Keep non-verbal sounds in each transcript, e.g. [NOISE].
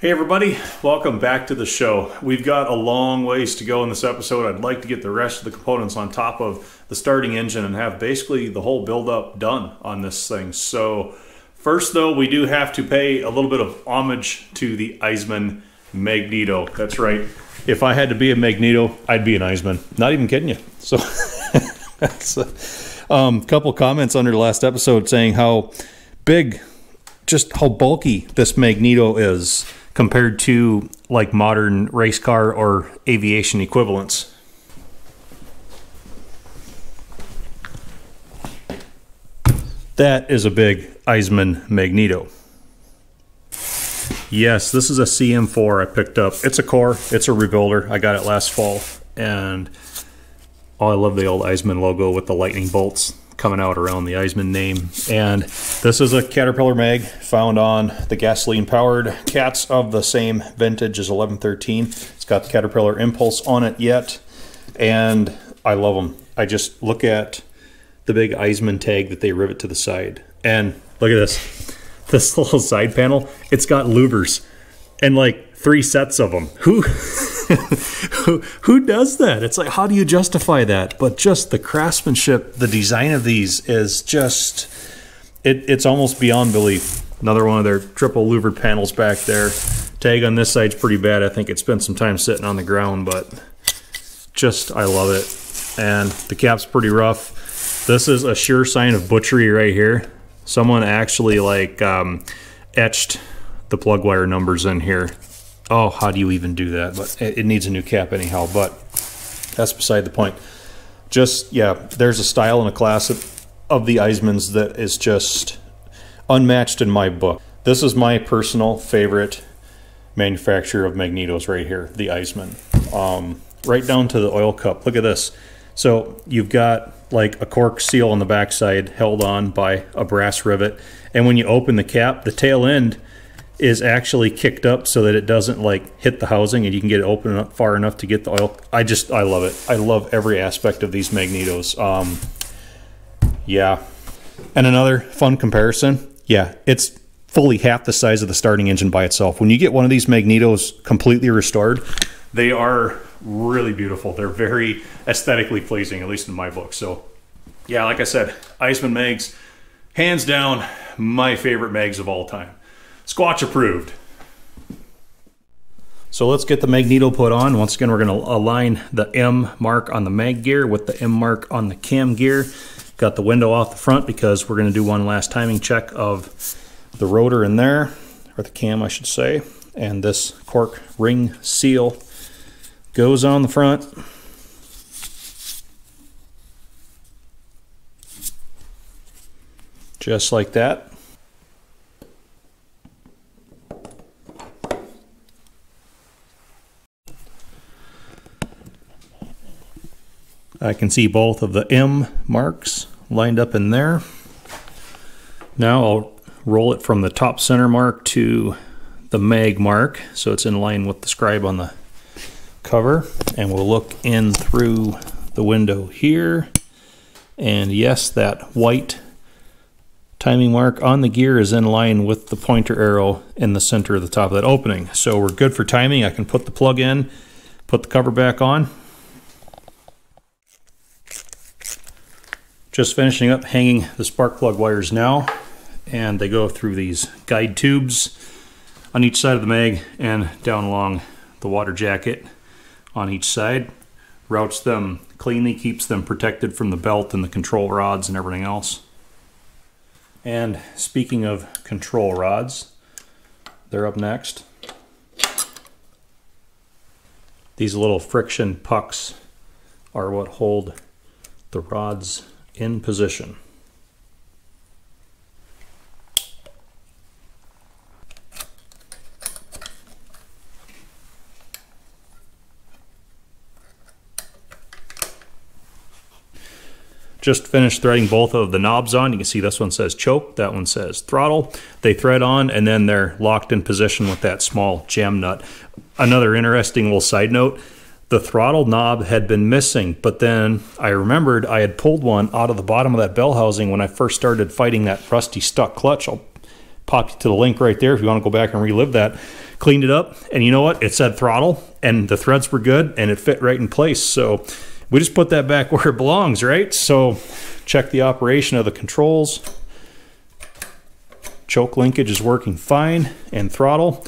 Hey, everybody, welcome back to the show. We've got a long ways to go in this episode. I'd like to get the rest of the components on top of the starting engine and have basically the whole build-up done on this thing. So, first, though, we do have to pay a little bit of homage to the Eisemann Magneto. That's right. If I had to be a Magneto, I'd be an Eisemann. Not even kidding you. So, [LAUGHS] that's a um, couple comments under the last episode saying how big, just how bulky this Magneto is compared to like modern race car or aviation equivalents. That is a big Eisemann Magneto. Yes, this is a CM4 I picked up. It's a core, it's a rebuilder. I got it last fall. And oh, I love the old Eisemann logo with the lightning bolts coming out around the Eisemann name. And this is a Caterpillar mag found on the gasoline powered cats of the same vintage as 1113. It's got the Caterpillar Impulse on it yet. And I love them. I just look at the big Eisemann tag that they rivet to the side. And look at this. [LAUGHS] This little side panel, it's got louvers and like three sets of them. Who who, who does that? It's like, how do you justify that? But just the craftsmanship, the design of these is just, it, it's almost beyond belief. Another one of their triple louvered panels back there. Tag on this side's pretty bad. I think it spent some time sitting on the ground, but just, I love it. And the cap's pretty rough. This is a sure sign of butchery right here. Someone actually like um, etched the plug wire numbers in here oh, how do you even do that? But it, needs a new cap anyhow. But that's beside the point. Just yeah, there's a style and a class of, of the Eisemanns that is just unmatched in my book. This is my personal favorite manufacturer of magnetos right here, the Eisemann. Um, right down to the oil cup. Look at this. So you've got like a cork seal on the backside held on by a brass rivet. And when you open the cap, the tail end is actually kicked up so that it doesn't like hit the housing and you can get it open up far enough to get the oil. I just, I love it. I love every aspect of these magnetos. Um, yeah. And another fun comparison. Yeah, it's fully half the size of the starting engine by itself. When you get one of these magnetos completely restored, they are really beautiful. They're very aesthetically pleasing, at least in my book. So yeah, like I said, Eisemann mags, hands down, my favorite mags of all time. Squatch approved. So let's get the magneto put on. Once again, we're going to align the M mark on the mag gear with the M mark on the cam gear. Got the window off the front because we're going to do one last timing check of the rotor in there, or the cam I should say. And this cork ring seal goes on the front. Just like that. I can see both of the M marks lined up in there. Now I'll roll it from the top center mark to the mag mark so it's in line with the scribe on the cover. And we'll look in through the window here. And yes that white timing mark on the gear is in line with the pointer arrow in the center of the top of that opening. So we're good for timing. I can put the plug in put the cover back on Just finishing up hanging the spark plug wires now and they go through these guide tubes on each side of the mag and down along the water jacket on each side. Routes them cleanly, keeps them protected from the belt and the control rods and everything else. And speaking of control rods, they're up next. These little friction pucks are what hold the rods in position. Just finished threading both of the knobs on. You can see this one says choke, that one says throttle. They thread on and then they're locked in position with that small jam nut. Another interesting little side note, the throttle knob had been missing, but then I remembered I had pulled one out of the bottom of that bell housing when I first started fighting that rusty stuck clutch. I'll pop you to the link right there if you want to go back and relive that. cleaned it up, and you know what? It said throttle, and the threads were good, and it fit right in place. So we just put that back [LAUGHS] where it belongs, right? So check the operation of the controls. Choke linkage is working fine, and throttle.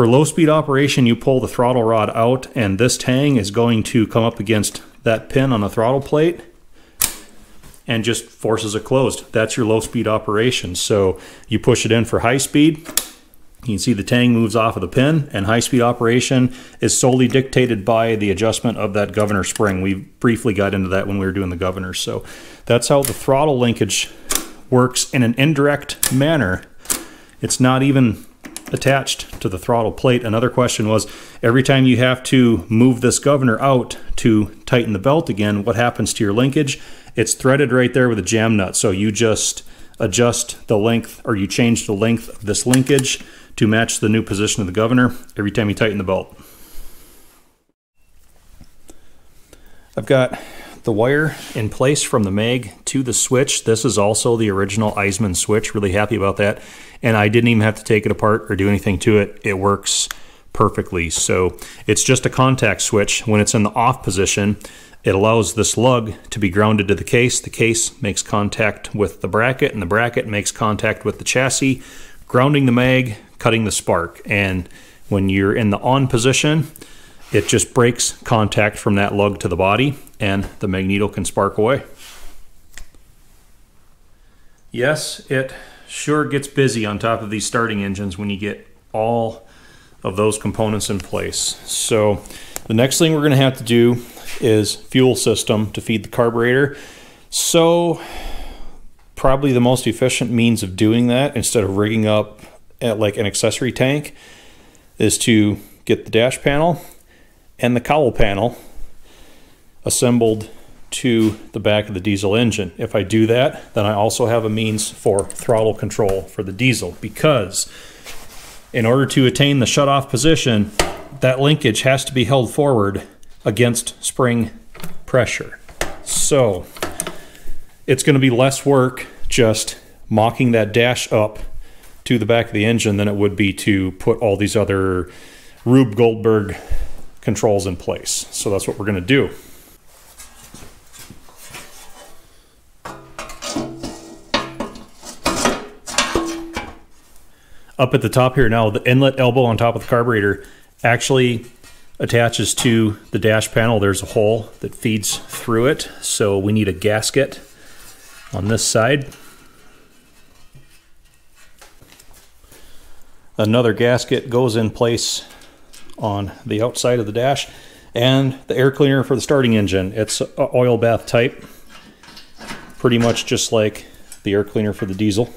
For low speed operation, you pull the throttle rod out, and this tang is going to come up against that pin on the throttle plate and just forces it closed. That's your low speed operation. So you push it in for high speed. You can see the tang moves off of the pin and high speed operation is solely dictated by the adjustment of that governor spring. We briefly got into that when we were doing the governor. So that's how the throttle linkage works in an indirect manner. It's not even attached to the throttle plate. Another question was every time you have to move this governor out to tighten the belt again, what happens to your linkage? It's threaded right there with a jam nut. So you just adjust the length or you change the length of this linkage to match the new position of the governor every time you tighten the belt. I've got the wire in place from the mag to the switch. This is also the original Eisemann switch. Really happy about that. And I didn't even have to take it apart or do anything to it. It works perfectly. So it's just a contact switch. When it's in the off position, it allows this lug to be grounded to the case. The case makes contact with the bracket, and the bracket makes contact with the chassis, grounding the mag, cutting the spark. And when you're in the on position, it just breaks contact from that lug to the body, and the magneto can spark away. Yes, it sure gets busy on top of these starting engines when you get all of those components in place. So the next thing we're going to have to do is fuel system to feed the carburetor. So probably the most efficient means of doing that instead of rigging up at like an accessory tank is to get the dash panel and the cowl panel assembled to the back of the diesel engine. If I do that, then I also have a means for throttle control for the diesel because in order to attain the shut-off position, that linkage has to be held forward against spring pressure. So it's going to be less work just mocking that dash up to the back of the engine than it would be to put all these other Rube Goldberg controls in place. So that's what we're going to do. Up at the top here now, the inlet elbow on top of the carburetor actually attaches to the dash panel. There's a hole that feeds through it. So we need a gasket on this side. Another gasket goes in place on the outside of the dash and the air cleaner for the starting engine. It's oil bath type, pretty much just like the air cleaner for the diesel.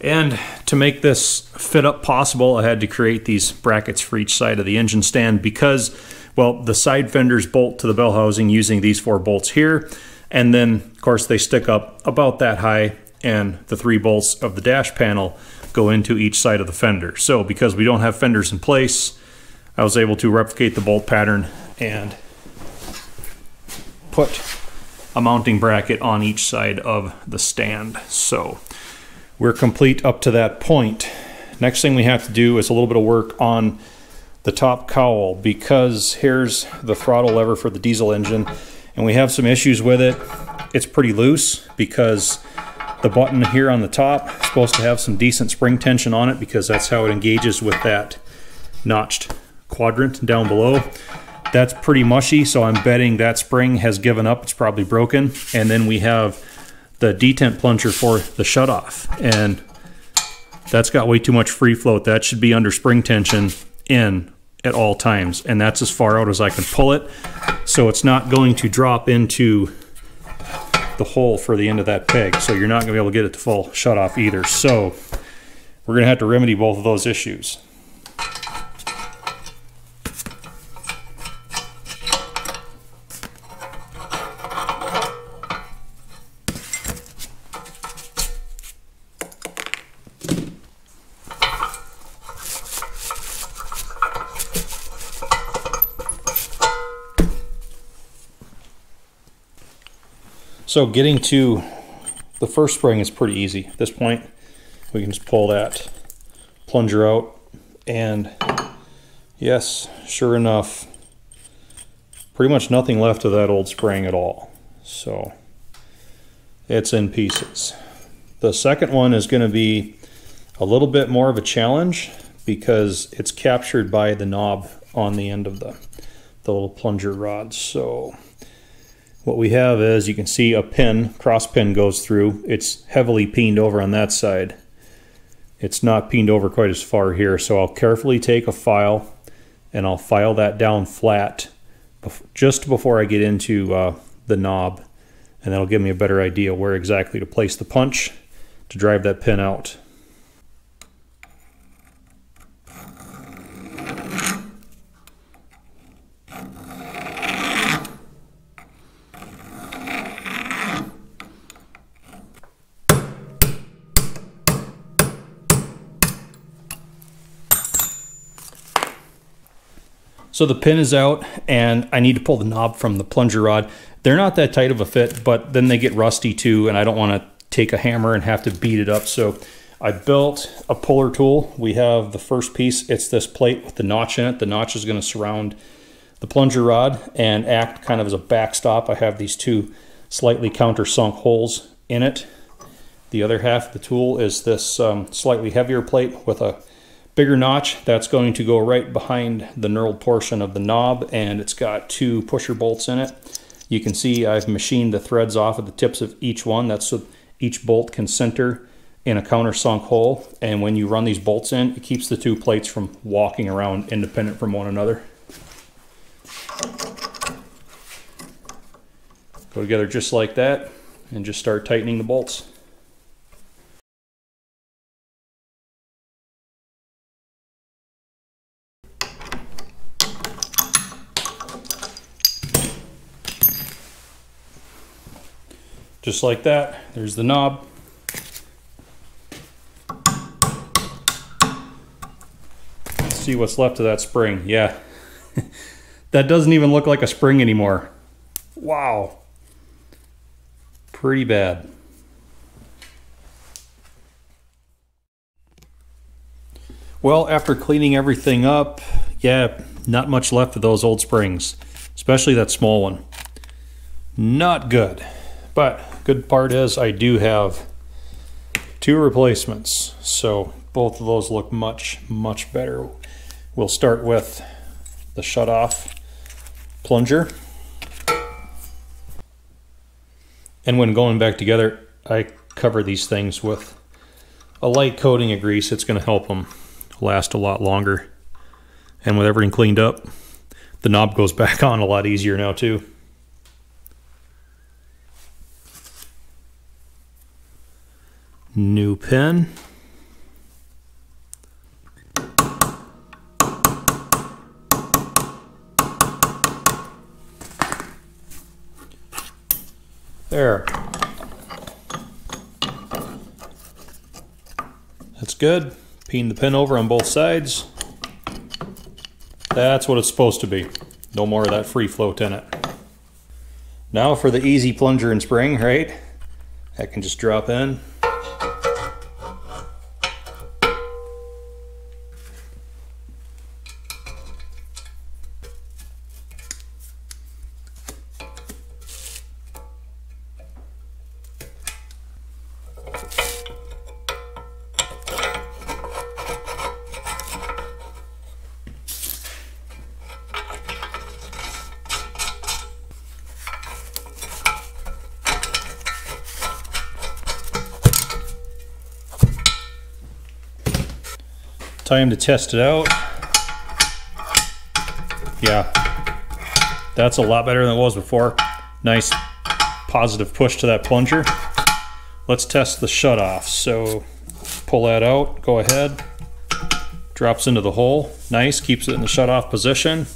And to make this fit up possible, I had to create these brackets for each side of the engine stand because, well, the side fenders bolt to the bell housing using these four bolts here. And then, of course, they stick up about that high and the three bolts of the dash panel go into each side of the fender. So because we don't have fenders in place, I was able to replicate the bolt pattern and put a mounting bracket on each side of the stand. So we're complete up to that point. Next thing we have to do is a little bit of work on the top cowl because here's the throttle lever for the diesel engine and we have some issues with it. It's pretty loose because the button here on the top is supposed to have some decent spring tension on it because that's how it engages with that notched quadrant down below. That's pretty mushy, so I'm betting that spring has given up. It's probably broken. And then we have the detent plunger for the shutoff. And that's got way too much free float. That should be under spring tension in at all times. And that's as far out as I can pull it. So it's not going to drop into the hole for the end of that peg. So you're not going to be able to get it to full shut off either. So we're going to have to remedy both of those issues. So getting to the first spring is pretty easy. At this point, we can just pull that plunger out And yes, sure enough, pretty much nothing left of that old spring at all. So it's in pieces. The second one is going to be a little bit more of a challenge because it's captured by the knob on the end of the, the little plunger rod. So what we have is you can see a pin, cross pin goes through. It's heavily peened over on that side. It's not peened over quite as far here. So I'll carefully take a file and I'll file that down flat just before I get into uh, the knob. And that'll give me a better idea where exactly to place the punch to drive that pin out. So the pin is out and I need to pull the knob from the plunger rod. They're not that tight of a fit, but then they get rusty too and I don't want to take a hammer and have to beat it up. So I built a puller tool. We have the first piece, it's this plate with the notch in it. The notch is going to surround the plunger rod and act kind of as a backstop. I have these two slightly countersunk holes in it. The other half of the tool is this um, slightly heavier plate with a bigger notch that's going to go right behind the knurled portion of the knob and it's got two pusher bolts in it. You can see I've machined the threads off of the tips of each one. That's so each bolt can center in a countersunk hole and when you run these bolts in it keeps the two plates from walking around independent from one another. Go together just like that and just start tightening the bolts. Just like that, there's the knob. Let's see what's left of that spring. Yeah, [LAUGHS] that doesn't even look like a spring anymore. Wow, pretty bad. Well, after cleaning everything up, yeah, not much left of those old springs, especially that small one. Not good. But good part is I do have two replacements. So both of those look much, much better. We'll start with the shut off plunger. And when going back together, I cover these things with a light coating of grease. It's going to help them last a lot longer. And with everything cleaned up, the knob goes [LAUGHS] back on a lot easier now too. New pin. There. That's good. Peen the pin over on both sides. That's what it's supposed to be. No more of that free float in it. Now for the easy plunger and spring, right? That can just drop in. Time to test it out. Yeah, that's a lot better than it was before. Nice positive push to that plunger. Let's test the shut off. So pull that out, go ahead, drops into the hole. Nice, keeps it in the shut off position.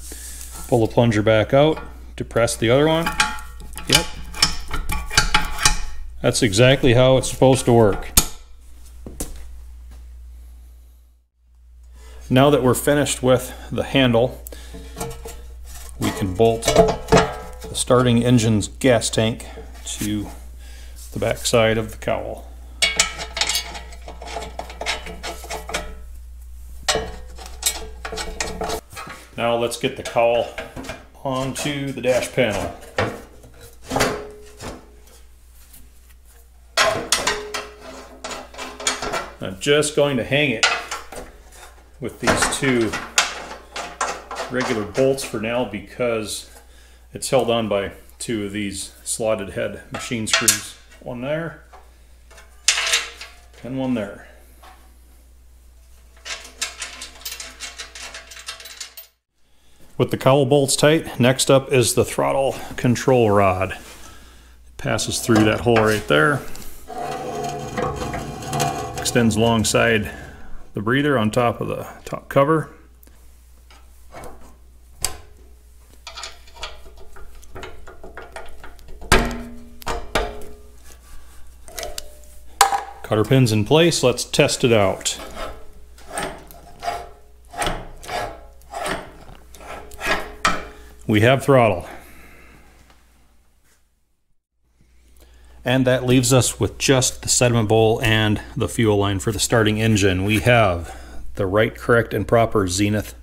Pull the plunger back out, depress the other one. Yep. That's exactly how it's supposed to work. Now that we're finished with the handle, we can bolt the starting engine's gas tank to the back side of the cowl. Now let's get the cowl onto the dash panel. I'm just going to hang it with these two regular bolts for now because it's held on by two of these slotted head machine screws. One there and one there. With the cowl bolts tight, next up is the throttle control rod. It passes through that hole right there. Extends alongside the breather on top of the top cover. Cotter pins in place, let's test it out. We have throttle. And that leaves us with just the sediment bowl and the fuel line for the starting engine. We have the right, correct, and proper Zenith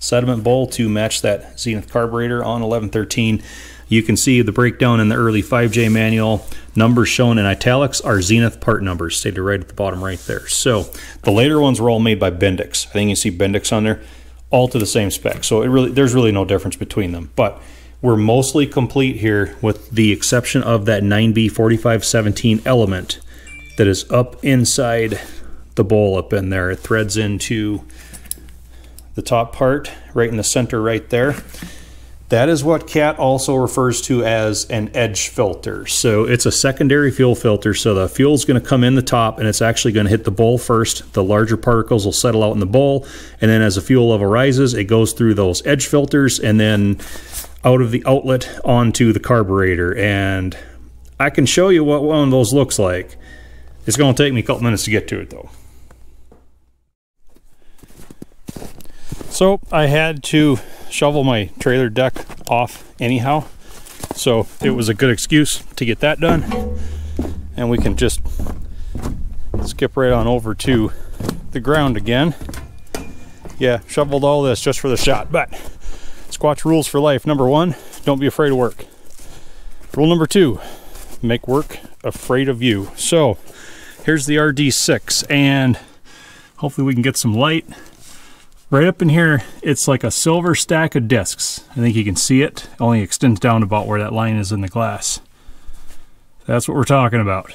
sediment bowl to match that Zenith carburetor on 1113. You can see the breakdown in the early 5J manual. Numbers shown in italics are Zenith part numbers, stated right at the bottom right there. So the later ones were all made by Bendix. I think you see Bendix on there, all to the same spec. So it really there's really no difference between them. But we're mostly complete here with the exception of that 9B4517 element that is up inside the bowl up in there. It threads into the top part right in the center right there. That is what CAT also refers to as an edge filter. So it's a secondary fuel filter. So the fuel is going to come in the top and it's actually going to hit the bowl first. The larger particles will settle out in the bowl. And then as the fuel level rises, it goes through those edge filters and then out of the outlet onto the carburetor. And I can show you what one of those looks like. It's going to take me a couple minutes to get to it though. So I had to shovel my trailer deck off anyhow. So it was a good excuse to get that done. And we can just skip right on over to the ground again. Yeah, shoveled all this just for the shot, but Squatch rules for life. Number one, don't be afraid of work. Rule number two, make work afraid of you. So here's the RD6 and hopefully we can get some light Right up in here, it's like a silver stack of discs. I think you can see it. it. Only extends down about where that line is in the glass. That's what we're talking about.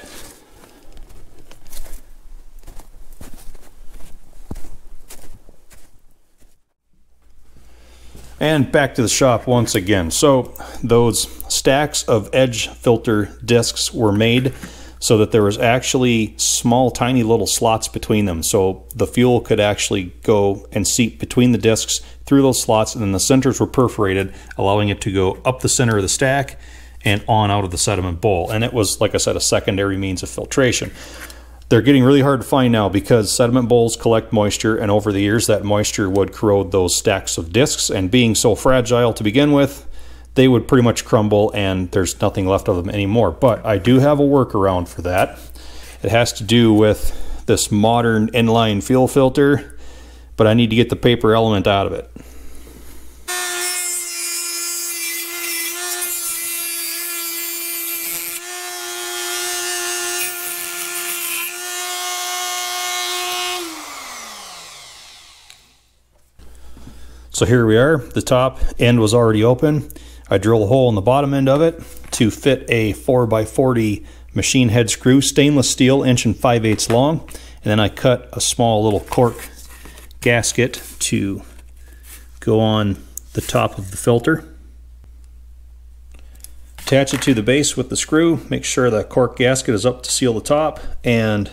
And back to the shop once again. So those stacks of edge filter discs were made so that there was actually small, tiny little slots between them. So the fuel could actually go and seep between the discs through those slots, and then the centers were perforated, allowing it to go up the center of the stack and on out of the sediment bowl. And it was, like I said, a secondary means of filtration. They're getting really hard to find now because sediment bowls collect moisture, and over the years, that moisture would corrode those stacks of discs. And being so fragile to begin with, they would pretty much crumble and there's nothing left of them anymore. But I do have a workaround for that. It has to do with this modern inline fuel filter, but I need to get the paper element out of it. So here we are, the top end was already open. I drill a hole in the bottom end of it to fit a 4x40 machine head screw, stainless steel, inch and 5 eighths long. And then I cut a small little cork gasket to go on the top of the filter. Attach it to the base with the screw. Make sure the cork gasket is up to seal the top. And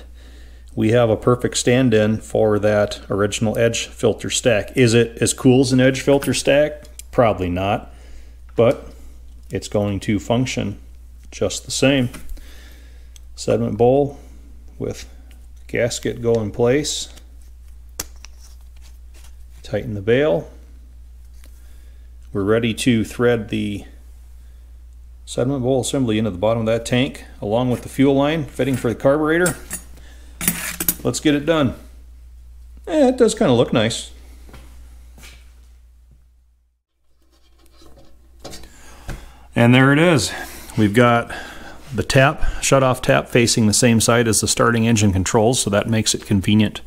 we have a perfect stand-in for that original edge filter stack. Is it as cool as an edge filter stack? Probably not but it's going to function just the same. Sediment bowl with gasket go in place. Tighten the bail. We're ready to thread the sediment bowl assembly into the bottom of that tank along with the fuel line fitting for the carburetor. Let's get it done. Eh, it does kind of look nice. And there it is. We've got the tap, shut-off tap facing the same side as the starting engine controls, so that makes it convenient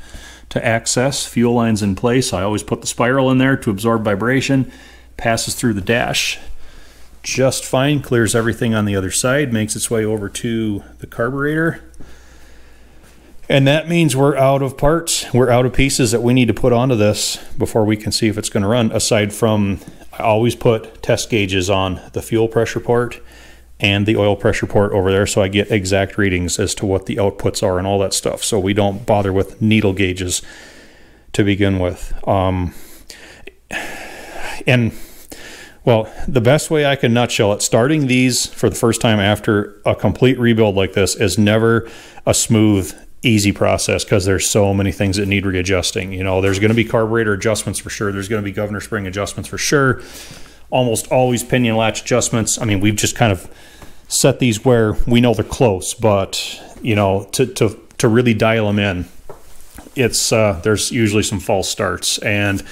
to access. Fuel line's in place. I always put the spiral in there to absorb vibration. Passes through the dash just fine, clears everything on the other side, makes its way over to the carburetor. And that means we're out of parts. We're out of pieces that we need to put onto this before we can see if it's going to run. Aside from, I always put test gauges on the fuel pressure port and the oil pressure port over there so I get exact readings as to what the outputs are and all that stuff. So we don't bother with needle gauges to begin with. Um, and well, the best way I can nutshell it, starting these for the first time after a complete rebuild like this is never a smooth easy process because there's so many things that need readjusting. You know, there's going to be carburetor adjustments for sure. There's going to be governor spring adjustments for sure. Almost always pinion latch adjustments. I mean, we've just kind of set these where we know they're close, but you know, to to to really dial them in, it's uh, there's usually some false starts and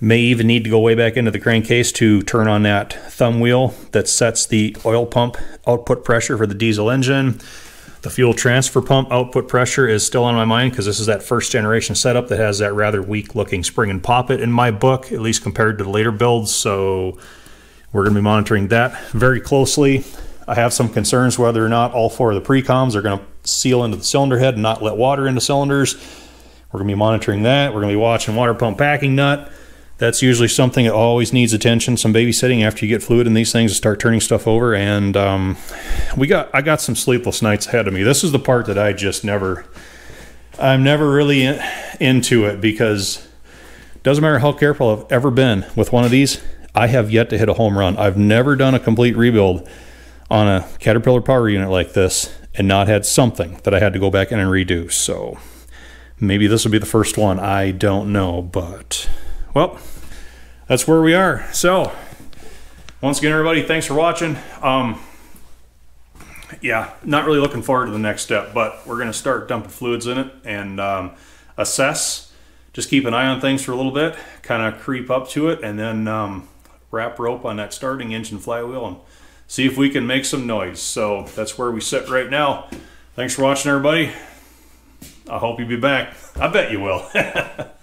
may even need to go way back into the crankcase to turn on that thumb wheel that sets the oil pump output pressure for the diesel engine the fuel transfer pump output pressure is still on my mind because this is that first generation setup that has that rather weak looking spring and poppet in my book, at least compared to the later builds. So we're going to be monitoring that very closely. I have some concerns whether or not all four of the precoms are going to seal into the cylinder head and not let water into cylinders. We're going to be monitoring that. We're going to be watching water pump packing nut that's usually something that always needs attention some babysitting after you get fluid in these things to start turning stuff over. And um, we got i got some sleepless nights ahead of me. This is the part that i just never i'm never really in, into it because doesn't matter how careful i've ever been with one of these i have yet to hit a home run. I've never done a complete rebuild on a caterpillar power unit like this and not had something that i had to go back in and redo. So maybe this will be the first one. I don't know but well, that's where we are. So, once again, everybody, thanks for watching. Um, yeah, not really looking forward to the next step, but we're going to start dumping fluids in it and um, assess. Just keep an eye on things for a little bit, kind of creep up to it, and then um, wrap rope on that starting engine flywheel and see if we can make some noise. So that's where we sit right now. Thanks for watching, everybody. I hope you'll be back. I bet you will. [LAUGHS]